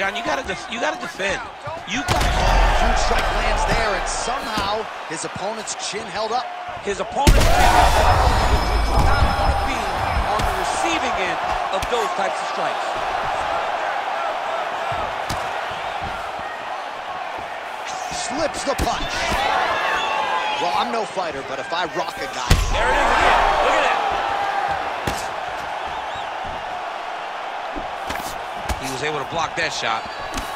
John, you gotta you gotta defend. You gotta. Huge strike lands there, and somehow his opponent's chin held up. His opponent's chin held up. You do not want to be on the receiving end of those types of strikes. Slips the punch. Well, I'm no fighter, but if I rock a guy... There it is He was able to block that shot.